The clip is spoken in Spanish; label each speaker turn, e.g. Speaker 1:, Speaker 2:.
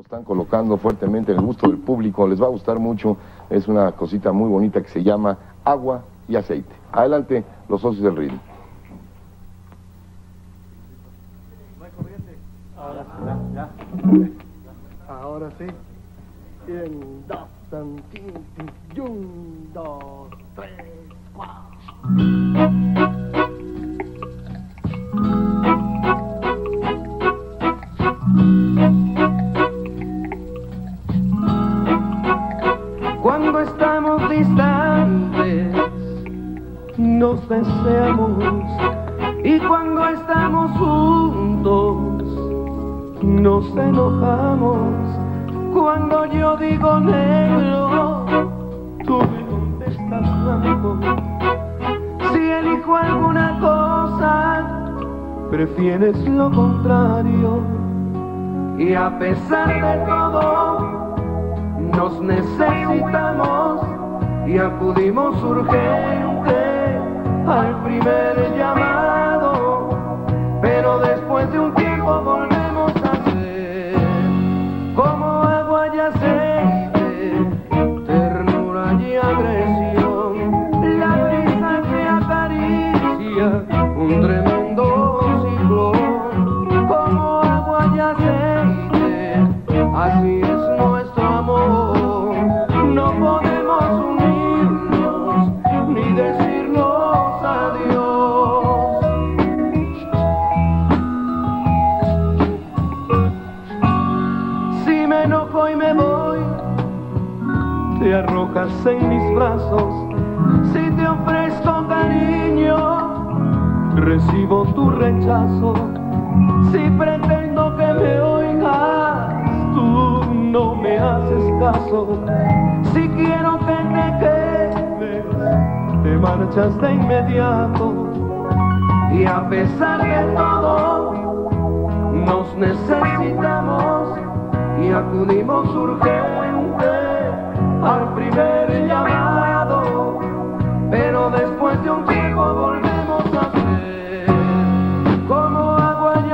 Speaker 1: están colocando fuertemente en el gusto del público, les va a gustar mucho, es una cosita muy bonita que se llama agua y aceite. Adelante, los socios del ritmo.
Speaker 2: Ahora sí. Nos deseamos. Y cuando estamos juntos, nos enojamos. Cuando yo digo negro, tú me contestas blanco. Si elijo alguna cosa, prefieres lo contrario. Y a pesar de todo, nos necesitamos y acudimos urgente al primer llamado, pero después de un tiempo volvemos a ser como agua y aceite, ternura y agresión, la brisa acaricia un tremendo enojo y me voy, te arrojas en mis brazos. Si te ofrezco cariño, recibo tu rechazo. Si pretendo que me oigas, tú no me haces caso. Si quiero que te quedes, te marchas de inmediato. Y a pesar de todo, nos necesitamos acudimos urgente al primer llamado. Pero después de un tiempo volvemos a ser como agua y